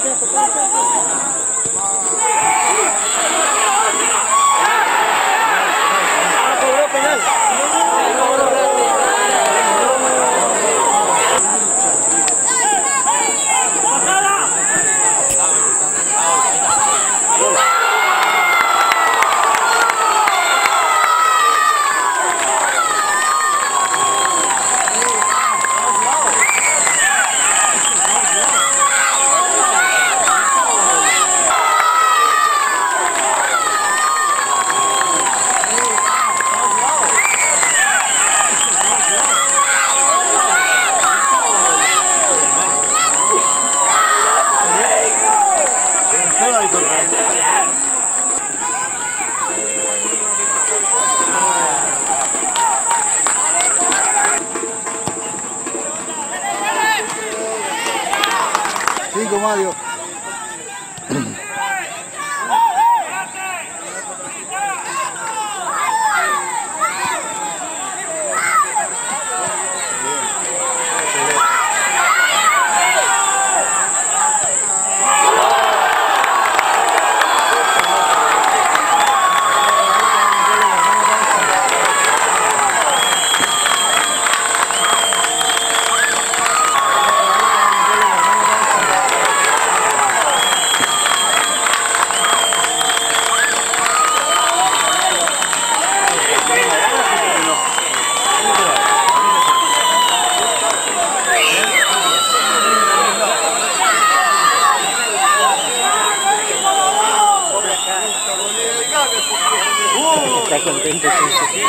gente, Mario. Está contento. Sí.